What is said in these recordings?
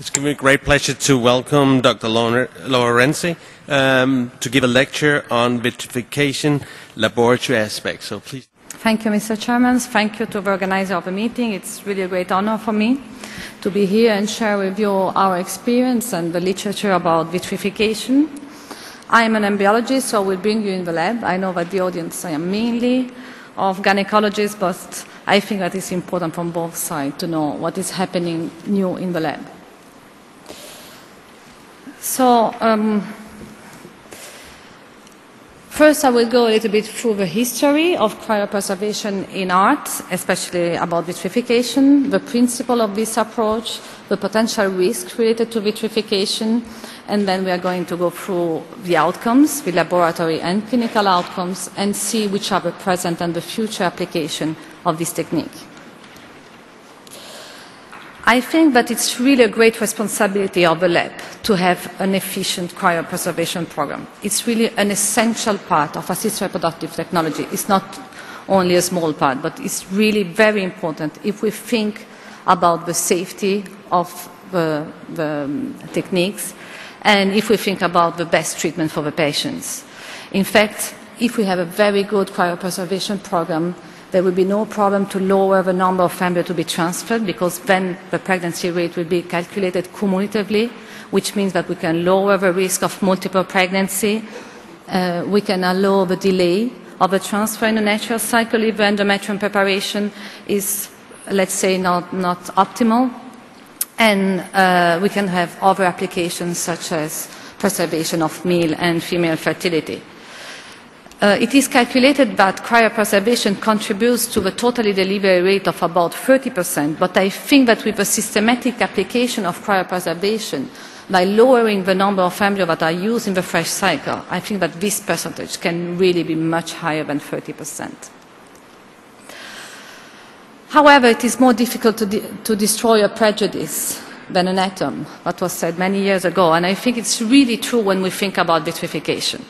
It's given me great pleasure to welcome Dr. Laura Rienzi um, to give a lecture on vitrification laboratory aspects. So please. Thank you, Mr. Chairman. Thank you to the organizer of the meeting. It's really a great honor for me to be here and share with you our experience and the literature about vitrification. I am an embryologist, so I will bring you in the lab. I know that the audience are mainly of gynecologists, but I think that it's important from both sides to know what is happening new in the lab. So, um, first I will go a little bit through the history of cryopreservation in art, especially about vitrification, the principle of this approach, the potential risk related to vitrification, and then we are going to go through the outcomes, the laboratory and clinical outcomes, and see which are the present and the future application of this technique. I think that it's really a great responsibility of the lab to have an efficient cryopreservation program. It's really an essential part of assisted reproductive technology. It's not only a small part, but it's really very important if we think about the safety of the, the um, techniques and if we think about the best treatment for the patients. In fact, if we have a very good cryopreservation program, there will be no problem to lower the number of embryos to be transferred because then the pregnancy rate will be calculated cumulatively, which means that we can lower the risk of multiple pregnancy. Uh, we can allow the delay of the transfer in the natural cycle if the endometrium preparation is, let's say, not, not optimal. And uh, we can have other applications such as preservation of male and female fertility. Uh, it is calculated that cryopreservation contributes to the total delivery rate of about 30%, but I think that with a systematic application of cryopreservation, by lowering the number of embryos that are used in the fresh cycle, I think that this percentage can really be much higher than 30%. However, it is more difficult to, de to destroy a prejudice than an atom, that was said many years ago, and I think it's really true when we think about vitrification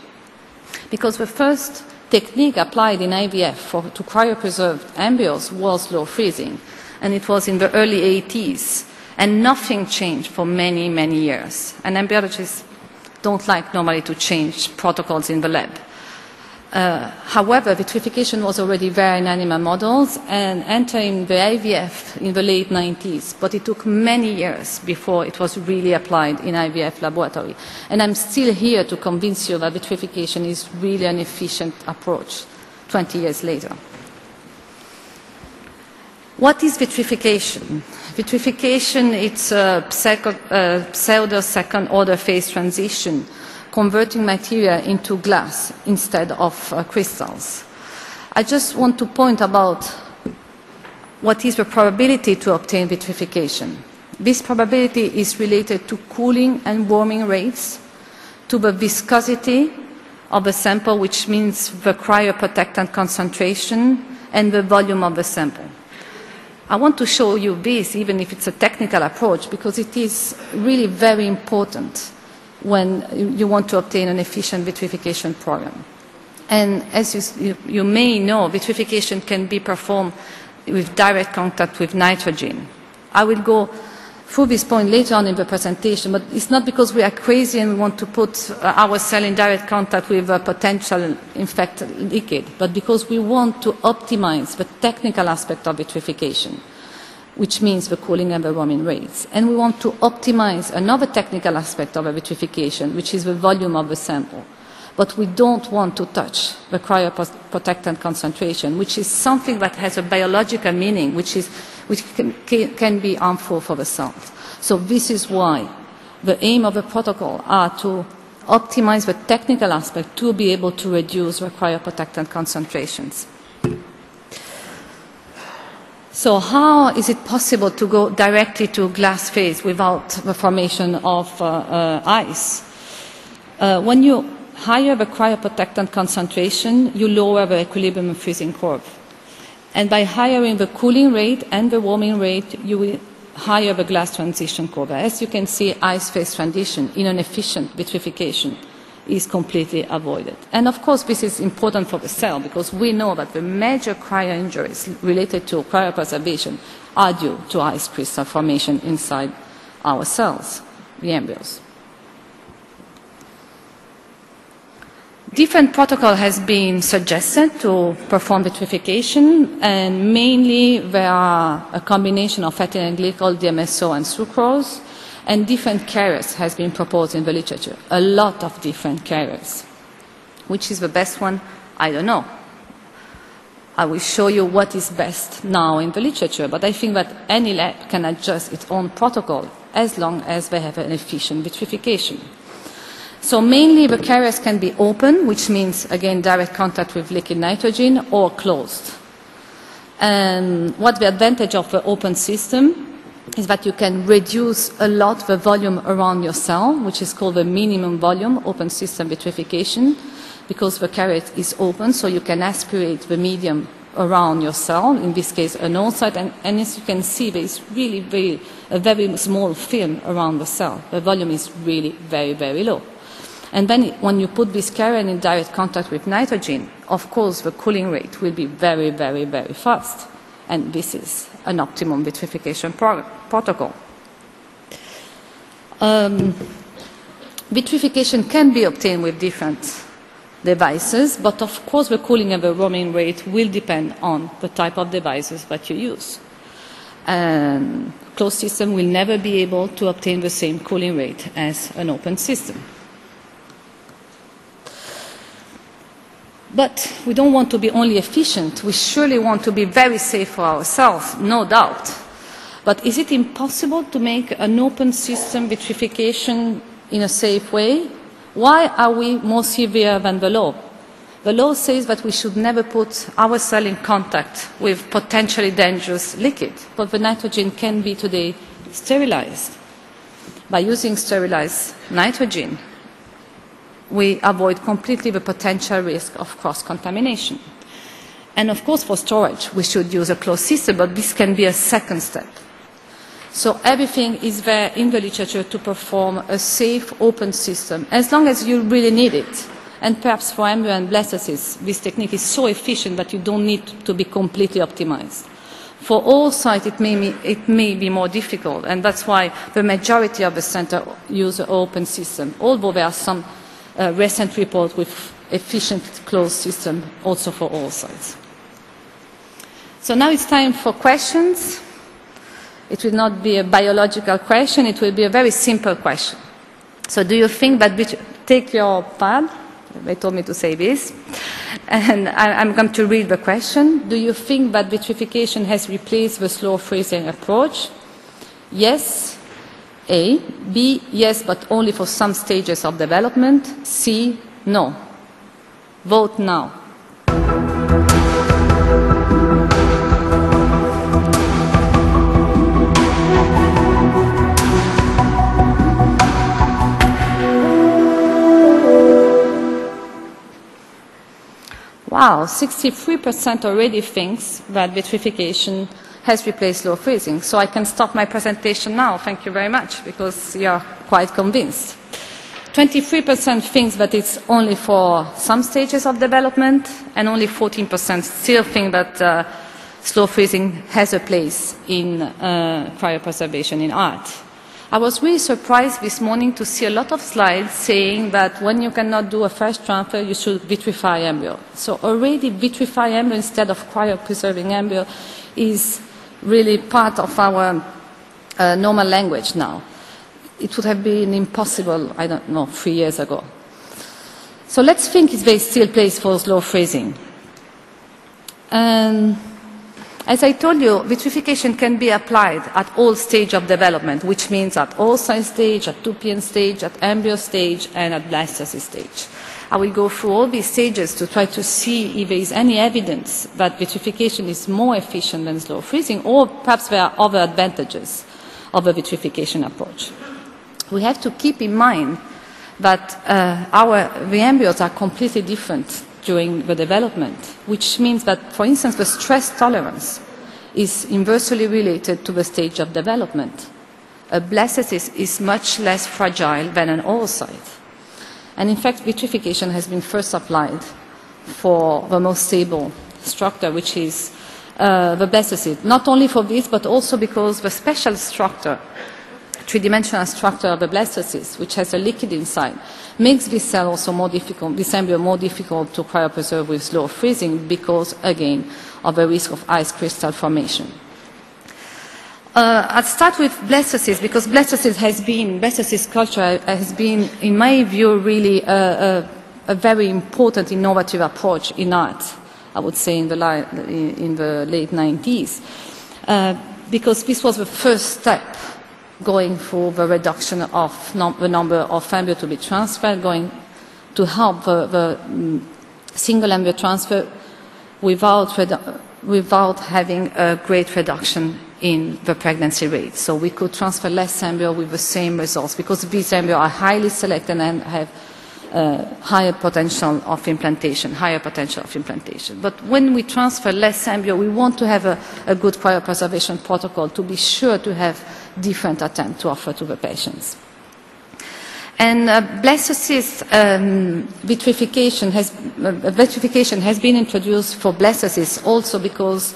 because the first technique applied in IVF for, to cryopreserved embryos was slow freezing, and it was in the early 80s, and nothing changed for many, many years. And embryologists don't like normally to change protocols in the lab. Uh, however, vitrification was already there in animal models and entering the IVF in the late 90s, but it took many years before it was really applied in IVF laboratory. And I'm still here to convince you that vitrification is really an efficient approach 20 years later. What is vitrification? Vitrification is a pseudo second order phase transition converting material into glass instead of uh, crystals. I just want to point about what is the probability to obtain vitrification. This probability is related to cooling and warming rates, to the viscosity of the sample, which means the cryoprotectant concentration, and the volume of the sample. I want to show you this, even if it's a technical approach, because it is really very important when you want to obtain an efficient vitrification program. And as you, you, may know, vitrification can be performed with direct contact with nitrogen. I will go through this point later on in the presentation, but it's not because we are crazy and we want to put uh, our cell in direct contact with a potential infected liquid, but because we want to optimize the technical aspect of vitrification which means the cooling and the warming rates. And we want to optimize another technical aspect of vitrification, which is the volume of the sample. But we don't want to touch the cryoprotectant concentration, which is something that has a biological meaning, which, is, which can, can be harmful for the cells. So this is why the aim of the protocol are to optimize the technical aspect to be able to reduce the cryoprotectant concentrations. So how is it possible to go directly to glass phase without the formation of uh, uh, ice? Uh, when you higher the cryoprotectant concentration, you lower the equilibrium freezing curve. And by highering the cooling rate and the warming rate, you will higher the glass transition curve. As you can see, ice phase transition in an efficient vitrification is completely avoided. And of course, this is important for the cell because we know that the major cryo injuries related to cryopreservation are due to ice crystal formation inside our cells, the embryos. Different protocol has been suggested to perform vitrification, and mainly there are a combination of ethylene glycol, DMSO, and sucrose, and different carriers has been proposed in the literature. A lot of different carriers. Which is the best one? I don't know. I will show you what is best now in the literature, but I think that any lab can adjust its own protocol as long as they have an efficient vitrification. So mainly the carriers can be open, which means, again, direct contact with liquid nitrogen, or closed. And what the advantage of the open system is that you can reduce a lot the volume around your cell, which is called the minimum volume open system vitrification, because the carrier is open, so you can aspirate the medium around your cell, in this case an oocyte, and, and as you can see, there is really very, a very small film around the cell. The volume is really very, very low. And then when you put this carrier in direct contact with nitrogen, of course the cooling rate will be very, very, very fast. And this is an optimum vitrification pro protocol. Um, vitrification can be obtained with different devices, but of course the cooling and the warming rate will depend on the type of devices that you use. And closed system will never be able to obtain the same cooling rate as an open system. But we don't want to be only efficient. We surely want to be very safe for ourselves, no doubt. But is it impossible to make an open system vitrification in a safe way? Why are we more severe than the law? The law says that we should never put our cell in contact with potentially dangerous liquid, but the nitrogen can be today sterilized. By using sterilized nitrogen, we avoid completely the potential risk of cross-contamination. And of course, for storage, we should use a closed system, but this can be a second step. So everything is there in the literature to perform a safe, open system, as long as you really need it. And perhaps for embryo and blastocysts, this technique is so efficient that you don't need to be completely optimized. For oocytes, it may, be, it may be more difficult, and that's why the majority of the center use an open system, although there are some uh, recent reports with efficient closed system also for oocytes. So now it's time for questions. It will not be a biological question, it will be a very simple question. So do you think that, take your pad, they told me to say this, and I, I'm going to read the question. Do you think that vitrification has replaced the slow freezing approach? Yes, a. B, yes, but only for some stages of development. C, no. Vote now. Wow, 63% already thinks that vitrification has replaced slow freezing. So I can stop my presentation now. Thank you very much, because you're quite convinced. 23% thinks that it's only for some stages of development, and only 14% still think that uh, slow freezing has a place in uh, cryopreservation in art. I was really surprised this morning to see a lot of slides saying that when you cannot do a fast transfer, you should vitrify embryo. So already vitrify embryo instead of cryopreserving embryo is really part of our uh, normal language now. It would have been impossible, I don't know, three years ago. So let's think if there is still place for slow freezing. And as I told you, vitrification can be applied at all stages of development, which means at oocyte stage, at 2PN stage, at embryo stage, and at blastocyst stage. I will go through all these stages to try to see if there is any evidence that vitrification is more efficient than slow freezing, or perhaps there are other advantages of a vitrification approach. We have to keep in mind that uh, our, the embryos are completely different during the development, which means that, for instance, the stress tolerance is inversely related to the stage of development. A blastocyst is much less fragile than an oocyte. And in fact, vitrification has been first applied for the most stable structure, which is uh, the blastocyst. Not only for this, but also because the special structure three-dimensional structure of the blastocyst, which has a liquid inside, makes this cell also more difficult, this embryo more difficult to cryopreserve with slow freezing because, again, of the risk of ice crystal formation. Uh, I'll start with blastocyst because blastocyst has been, blastocyst culture has been, in my view, really a, a, a very important innovative approach in art, I would say, in the, in the late 90s. Uh, because this was the first step going for the reduction of num the number of embryo to be transferred, going to help the, the um, single embryo transfer without, without having a great reduction in the pregnancy rate. So we could transfer less embryo with the same results because these embryo are highly selected and have uh, higher potential of implantation, higher potential of implantation. But when we transfer less embryo, we want to have a, a good cryopreservation protocol to be sure to have different attempts to offer to the patients. And uh, blastocyst um, vitrification, has, uh, vitrification has been introduced for blastocysts also because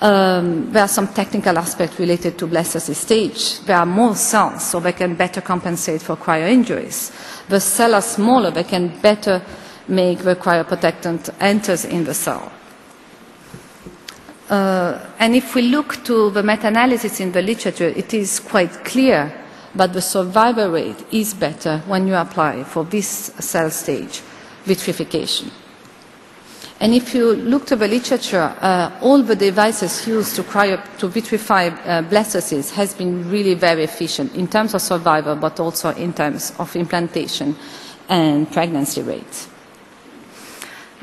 um, there are some technical aspects related to blastocyst stage. There are more cells, so they can better compensate for cryo-injuries. The cells are smaller, they can better make the cryoprotectant enters in the cell. Uh, and if we look to the meta-analysis in the literature, it is quite clear that the survival rate is better when you apply for this cell stage vitrification. And if you look to the literature, uh, all the devices used to, cryo, to vitrify uh, blastocysts has been really very efficient in terms of survival, but also in terms of implantation and pregnancy rates.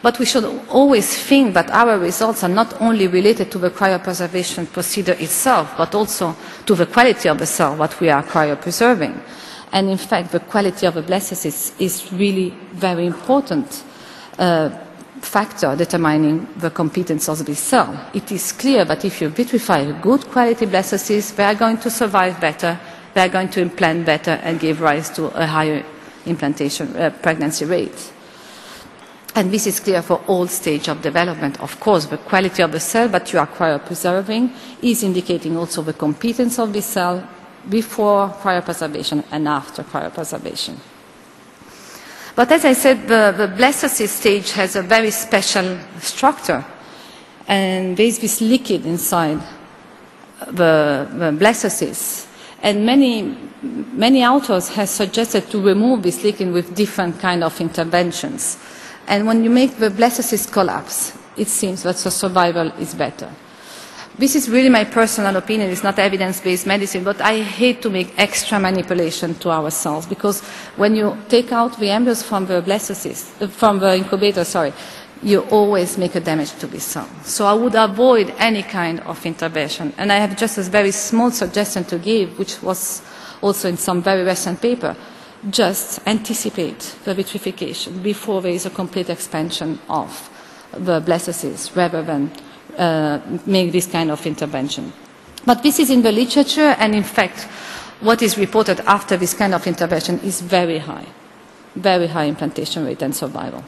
But we should always think that our results are not only related to the cryopreservation procedure itself, but also to the quality of the cell, that we are cryopreserving. And in fact, the quality of the blastocyst is really very important uh, factor determining the competence of the cell. It is clear that if you vitrify good quality blastocysts, they are going to survive better, they are going to implant better and give rise to a higher implantation uh, pregnancy rate. And this is clear for all stages of development. Of course, the quality of the cell that you are cryopreserving is indicating also the competence of the cell before cryopreservation and after cryopreservation. But as I said, the, the blastocyst stage has a very special structure. And there is this liquid inside the, the blastocyst. And many, many authors have suggested to remove this liquid with different kind of interventions. And when you make the blastocyst collapse, it seems that the survival is better. This is really my personal opinion. It's not evidence-based medicine, but I hate to make extra manipulation to our cells because when you take out the embryos from the blastocyst, uh, from the incubator, sorry, you always make a damage to the cell. So I would avoid any kind of intervention. And I have just a very small suggestion to give, which was also in some very recent paper. Just anticipate the vitrification before there is a complete expansion of the blastocyst rather than Uh, make this kind of intervention. But this is in the literature, and in fact, what is reported after this kind of intervention is very high, very high implantation rate and survival.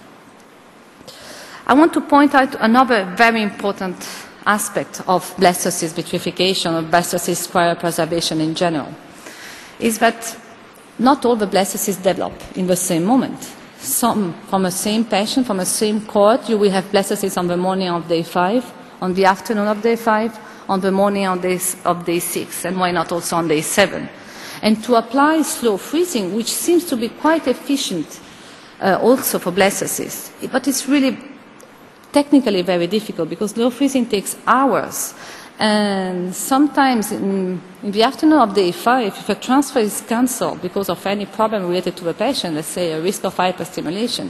I want to point out another very important aspect of blastocyst vitrification, or blastocyst cryopreservation in general, is that not all the blastocysts develop in the same moment. Some from the same patient, from the same cohort, you will have blastocysts on the morning of day five, on the afternoon of day five, on the morning of day, of day six, and why not also on day seven. And to apply slow freezing, which seems to be quite efficient uh, also for blastocysts, but it's really technically very difficult because slow freezing takes hours. And sometimes in, in, the afternoon of day five, if a transfer is cancelled because of any problem related to the patient, let's say a risk of hyperstimulation,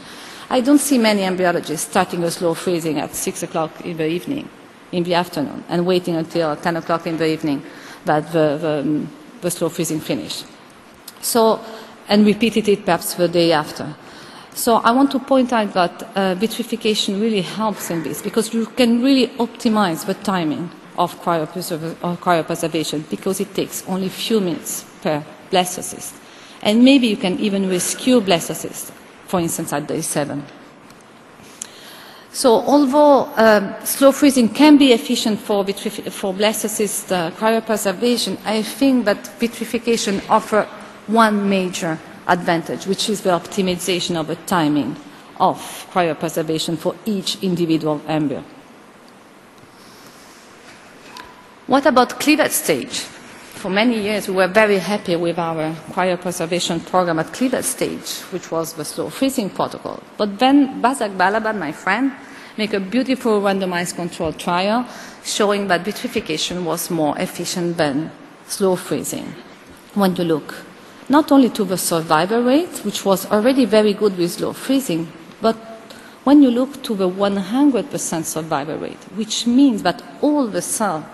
I don't see many embryologists starting a slow freezing at six o'clock in the evening in the afternoon and waiting until 10 o'clock in the evening that the, the, the slow freezing finished. So, and repeated it perhaps the day after. So I want to point out that uh, vitrification really helps in this because you can really optimize the timing of cryopreservation because it takes only a few minutes per blastocyst. And maybe you can even rescue blastocysts, for instance, at day seven. So although um, slow freezing can be efficient for, for blastocyst uh, cryopreservation, I think that vitrification offers one major advantage, which is the optimization of the timing of cryopreservation for each individual embryo. What about cleavage stage? For many years, we were very happy with our cryopreservation program at cleavage stage, which was the slow freezing protocol. But then Basak Balaban, my friend, made a beautiful randomized control trial showing that vitrification was more efficient than slow freezing. When you look not only to the survival rate, which was already very good with slow freezing, but when you look to the 100% survival rate, which means that all the cells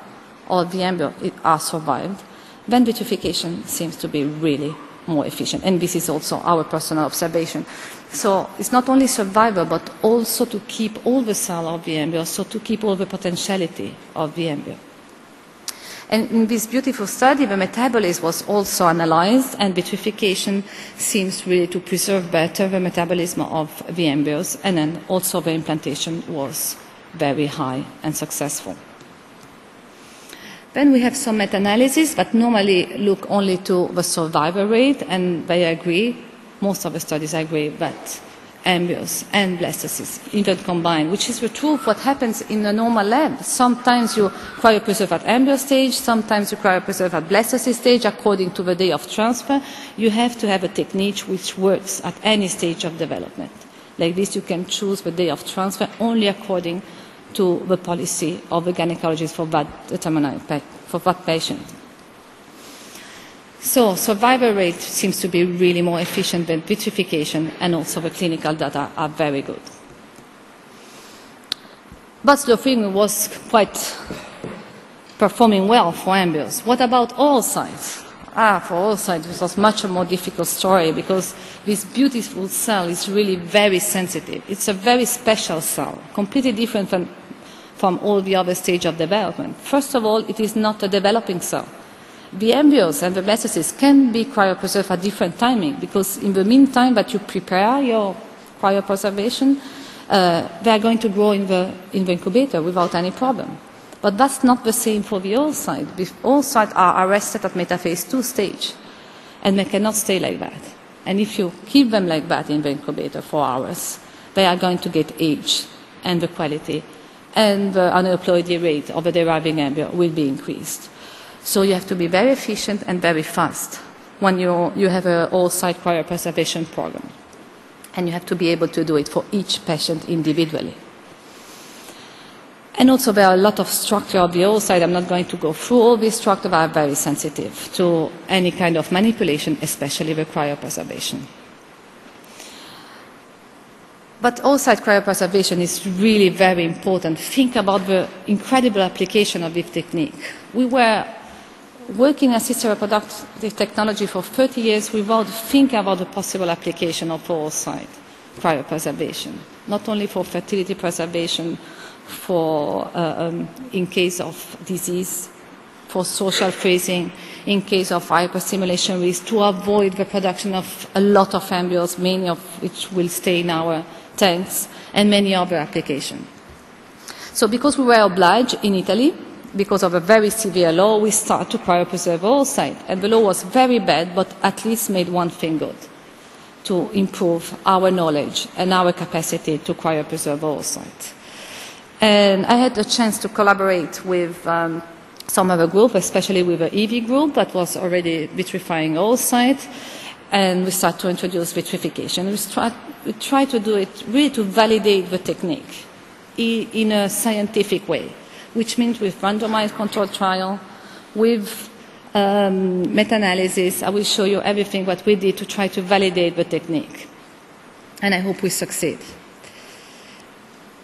of the embryo are survived, then vitrification seems to be really more efficient. And this is also our personal observation. So it's not only survival, but also to keep all the cell of the embryo, so to keep all the potentiality of the embryo. And in this beautiful study, the metabolism was also analyzed, and vitrification seems really to preserve better the metabolism of the embryos, and then also the implantation was very high and successful. Then we have some meta-analysis that normally look only to the survival rate, and they agree, most of the studies agree that embryos and blastocysts, even combined, which is the truth what happens in a normal lab. Sometimes you cryopreserve at embryo stage, sometimes you cryopreserve at blastocyst stage according to the day of transfer. You have to have a technique which works at any stage of development. Like this, you can choose the day of transfer only according to the policy of the gynecologist for that, for that patient. So survival rate seems to be really more efficient than vitrification, and also the clinical data are very good. But Slow was quite performing well for embryos. What about oocytes? Ah, for oocytes, it was much a more difficult story because this beautiful cell is really very sensitive. It's a very special cell, completely different from from all the other stages of development. First of all, it is not a developing cell. The embryos and the blastocysts can be cryopreserved at different timing because in the meantime that you prepare your cryopreservation, uh, they are going to grow in the, in the incubator without any problem. But that's not the same for the oocyte. The oocytes are arrested at metaphase 2 stage, and they cannot stay like that. And if you keep them like that in the incubator for hours, they are going to get age and the quality and the aneuploidy rate of a deriving embryo will be increased. So you have to be very efficient and very fast when you, you have an oocyte cryopreservation program. And you have to be able to do it for each patient individually. And also there are a lot of structure of the oocyte. I'm not going to go through all these structures, are very sensitive to any kind of manipulation, especially the cryopreservation. But oocyte cryopreservation is really very important. Think about the incredible application of this technique. We were working in assisted reproductive technology for 30 years without thinking about the possible application of oocyte cryopreservation, not only for fertility preservation, for uh, um, in case of disease, for social freezing, in case of hyperstimulation risk, to avoid the production of a lot of embryos, many of which will stay in our tanks, and many other applications. So because we were obliged in Italy, because of a very severe law, we started to cryopreserve oocyte. And the law was very bad, but at least made one thing good, to improve our knowledge and our capacity to cryopreserve oocyte. And I had a chance to collaborate with um, some other group, especially with the IVI group that was already vitrifying oocyte and we start to introduce vitrification. We we try to do it really to validate the technique in a scientific way, which means with randomized controlled trial, with um, meta-analysis. I will show you everything what we did to try to validate the technique. And I hope we succeed.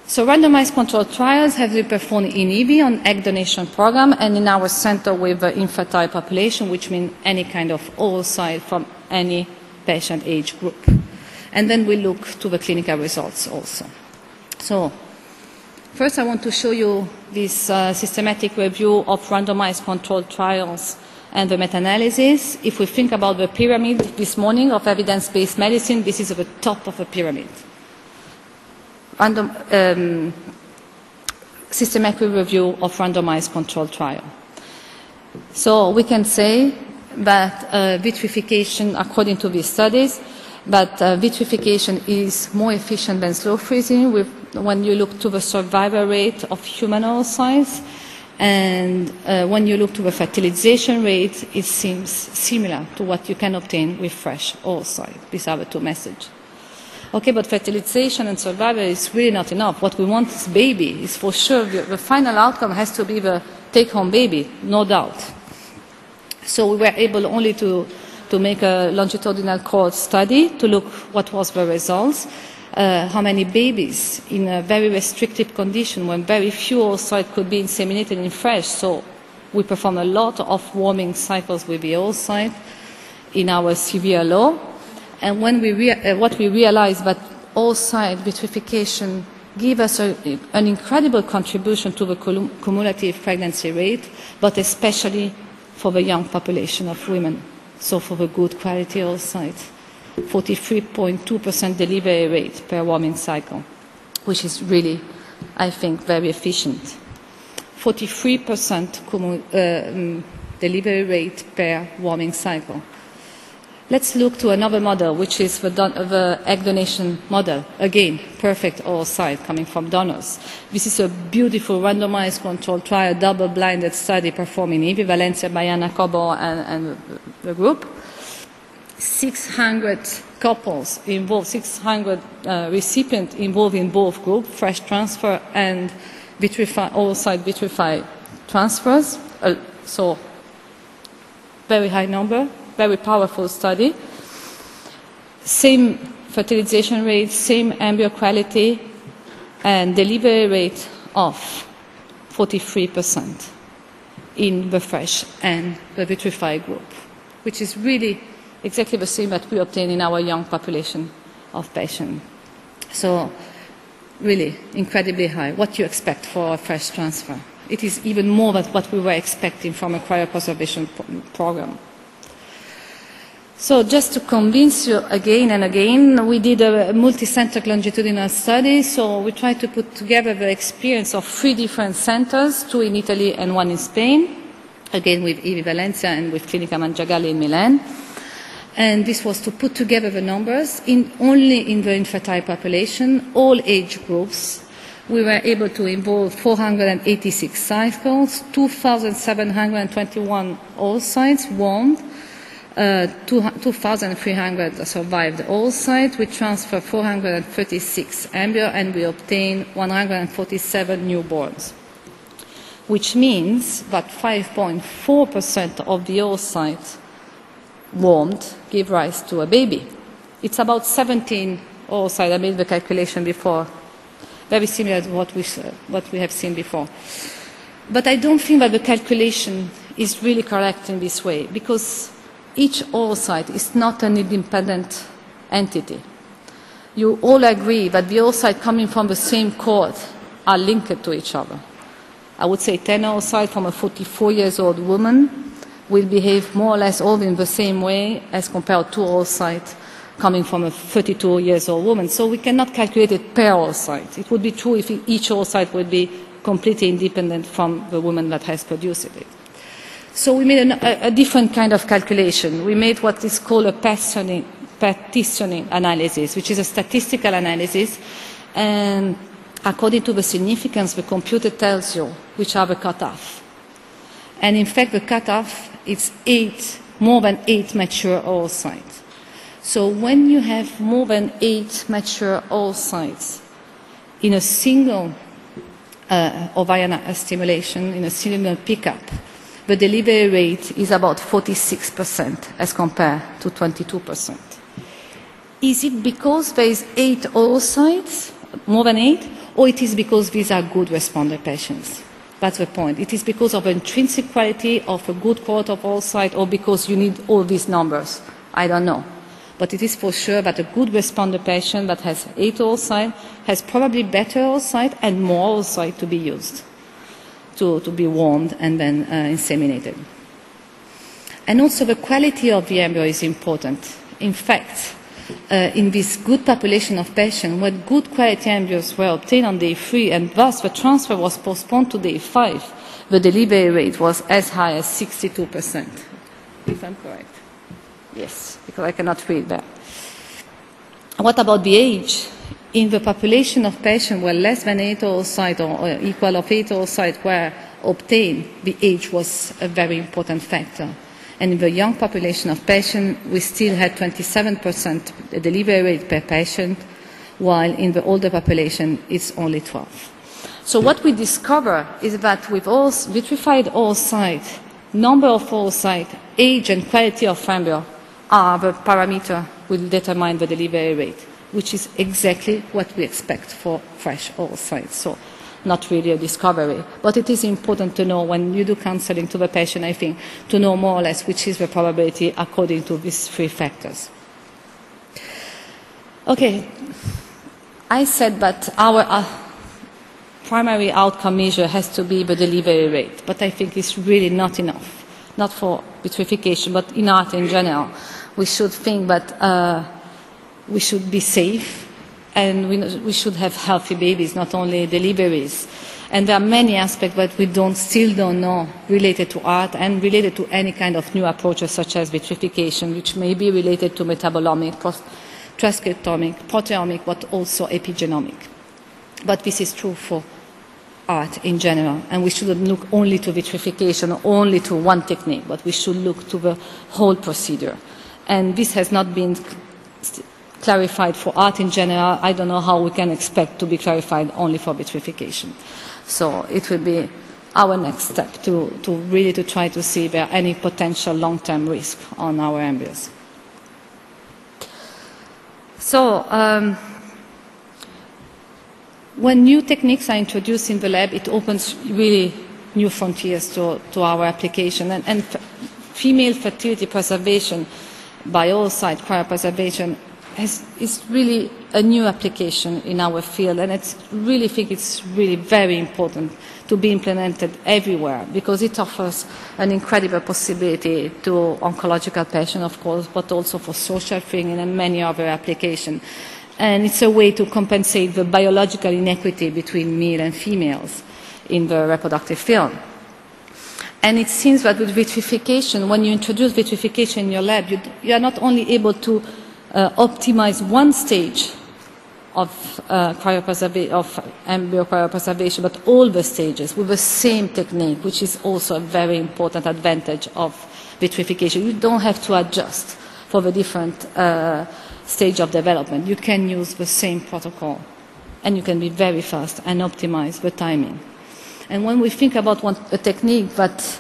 So randomized controlled trials have been performed in IVI on egg donation program and in our center with the infertile population, which means any kind of oocyte from any patient age group. And then we look to the clinical results also. So first I want to show you this uh, systematic review of randomized controlled trials and the meta-analysis. If we think about the pyramid this morning of evidence-based medicine, this is at the top of the pyramid. random, um, systematic review of randomized controlled trial. So we can say that uh, vitrification, according to these studies, that uh, vitrification is more efficient than slow freezing with, when you look to the survival rate of human oocytes. And uh, when you look to the fertilization rate, it seems similar to what you can obtain with fresh oocyte. These are the two messages. Okay, but fertilization and survival is really not enough. What we want is baby. Is for sure the, the final outcome has to be the take-home baby, no doubt. So we were able only to, to make a longitudinal cohort study to look what was the results, uh, how many babies in a very restricted condition when very few oocytes could be inseminated in fresh. So we performed a lot of warming cycles with the oocyte in our severe low and when we uh, what we realized that all oocyte vitrification give us a, an incredible contribution to the cumulative pregnancy rate, but especially for the young population of women. So for the good quality oocyte, 43.2% delivery rate per warming cycle, which is really, I think, very efficient. 43% uh, um, delivery rate per warming cycle. Let's look to another model, which is the, the egg donation model. Again, perfect oocyte coming from donors. This is a beautiful randomized controlled trial, double-blinded study performed in Ivi Valencia by Ana Cobo and, and the group. 600 couples involved, 600 uh, recipients involved in both groups, fresh transfer and vitrify, oocyte vitrified transfers. Uh, so, very high number very powerful study. Same fertilization rate, same embryo quality, and delivery rate of 43% in the fresh and the vitrified group, which is really exactly the same that we obtain in our young population of patients. So, really incredibly high. What you expect for a fresh transfer? It is even more than what we were expecting from a cryopreservation pro- program. So just to convince you again and again, we did a multi-center longitudinal study. So we tried to put together the experience of three different centers, two in Italy and one in Spain, again with Ivi Valencia and with Clinica Mangiagalli in Milan. And this was to put together the numbers in, only in the infertile population, all age groups. We were able to involve 486 cycles, 2,721 oocytes warmed, uh, 2,300 survived oocytes. We transferred 436 embryo and we obtained 147 newborns, which means that 5.4% of the oocytes warmed give rise to a baby. It's about 17 oocytes. I made the calculation before, very similar to what we, what we have seen before. But I don't think that the calculation is really correct in this way because each oocyte is not an independent entity. You all agree that the oocytes coming from the same cord are linked to each other. I would say 10 oocytes from a 44 years old woman will behave more or less all in the same way as compared to oocytes coming from a 32 years old woman. So we cannot calculate it per oocyte. It would be true if each oocyte would be completely independent from the woman that has produced it. So we made an, a, a, different kind of calculation. We made what is called a partitioning, analysis, which is a statistical analysis. And according to the significance, the computer tells you which are the cutoff. And in fact, the cutoff is eight, more than eight mature oocytes. So when you have more than eight mature oocytes in a single uh, ovarian stimulation, in a single pickup, the delivery rate is about 46% as compared to 22%. Is it because there is eight oocytes, more than eight, or it is because these are good responder patients? That's the point. It is because of the intrinsic quality of a good cohort of oocyte, or because you need all these numbers. I don't know. But it is for sure that a good responder patient that has eight oocyte has probably better oocyte and more oocyte to be used to, to be warmed and then uh, inseminated. And also the quality of the embryo is important. In fact, uh, in this good population of patients when good quality embryos were obtained on day three and thus the transfer was postponed to day five, the delivery rate was as high as 62%, if I'm correct. Yes, because I cannot read that. What about the age? In the population of patients where less than eight oocytes or, or equal of eight oocytes were obtained, the age was a very important factor. And in the young population of patients, we still had 27% delivery rate per patient, while in the older population, it's only 12. So what we discover is that with all vitrified oocytes, number of oocytes, age and quality of embryo are the parameter will determine the delivery rate, which is exactly what we expect for fresh oocytes. So not really a discovery. But it is important to know when you do counseling to the patient, I think, to know more or less which is the probability according to these three factors. Okay, I said that our uh, primary outcome measure has to be the delivery rate, but I think it's really not enough, not for vitrification, but in art in general. We should think that uh, we should be safe, and we, we should have healthy babies, not only deliveries. And there are many aspects that we don't, still don't know related to art and related to any kind of new approaches such as vitrification, which may be related to metabolomic, transcriptomic, proteomic, but also epigenomic. But this is true for art in general, and we shouldn't look only to vitrification, or only to one technique, but we should look to the whole procedure. And this has not been clarified for art in general, I don't know how we can expect to be clarified only for vitrification. So it will be our next step to, to really to try to see if there are any potential long-term risk on our embryos. So um, when new techniques are introduced in the lab, it opens really new frontiers to, to our application. And, and female fertility preservation by oocyte cryopreservation has, is really a new application in our field, and I really think it's really very important to be implemented everywhere because it offers an incredible possibility to oncological patients, of course, but also for social things and many other applications. And it's a way to compensate the biological inequity between male and females in the reproductive field. And it seems that with vitrification, when you introduce vitrification in your lab, you, you are not only able to uh, optimize one stage of, uh, of embryo cryopreservation, but all the stages with the same technique, which is also a very important advantage of vitrification. You don't have to adjust for the different uh, stage of development. You can use the same protocol, and you can be very fast and optimize the timing. And when we think about one, a technique that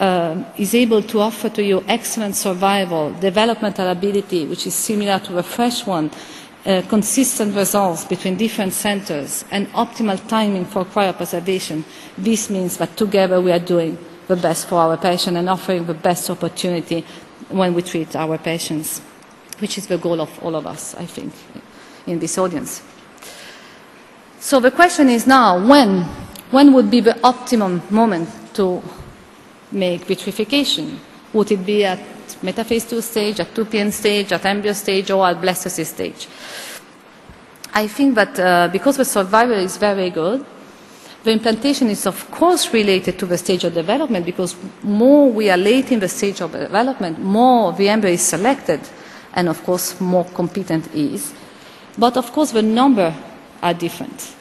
uh, is able to offer to you excellent survival, developmental ability, which is similar to a fresh one, uh, consistent results between different centers, and optimal timing for cryopreservation. This means that together we are doing the best for our patient and offering the best opportunity when we treat our patients, which is the goal of all of us, I think, in this audience. So the question is now, when, when would be the optimum moment to make vitrification? Would it be at metaphase 2 stage, at 2PN stage, at embryo stage, or at blastocyst stage? I think that uh, because the survival is very good, the implantation is of course related to the stage of development because more we are late in the stage of development, more the embryo is selected, and of course more competent is. But of course the number are different.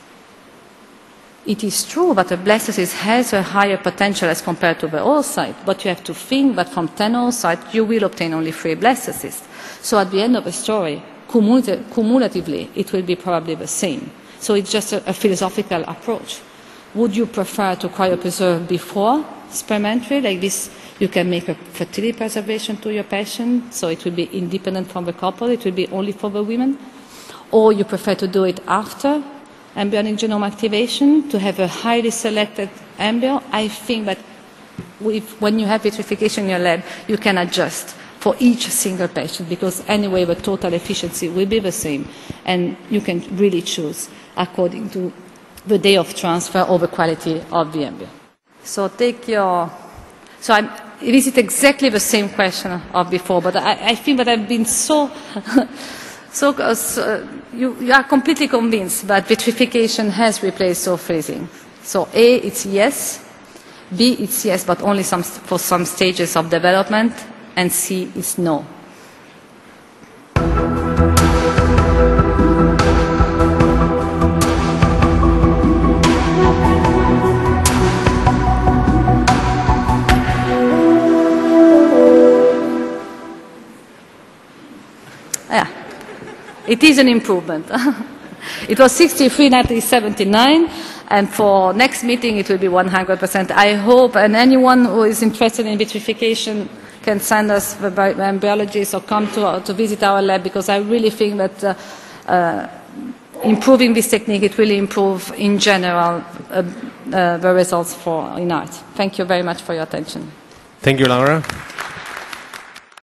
It is true that a blastocyst has a higher potential as compared to the oocyte, but you have to think that from 10 oocytes you will obtain only three blastocysts. So at the end of the story, cumulatively, it will be probably the same. So it's just a, a philosophical approach. Would you prefer to cryopreserve before sperm entry? Like this, you can make a fertility preservation to your patient, so it will be independent from the couple, it will be only for the women? Or you prefer to do it after embryonic genome activation to have a highly selected embryo, I think that when you have vitrification in your lab, you can adjust for each single patient because anyway the total efficiency will be the same and you can really choose according to the day of transfer or the quality of the embryo. So take your, so I'm, it is exactly the same question of before, but I, I think that I've been so So, uh, so you, you are completely convinced that vitrification has replaced freezing. So A, it's yes. B, it's yes, but only some, for some stages of development. And C, is no. It is an improvement. it was 63, 1979, and for next meeting it will be 100%. I hope, and anyone who is interested in vitrification can send us the bi- biologists or come to, to visit our lab because I really think that uh, uh, improving this technique, it will improve in general uh, uh, the results for in ART. Thank you very much for your attention. Thank you, Laura.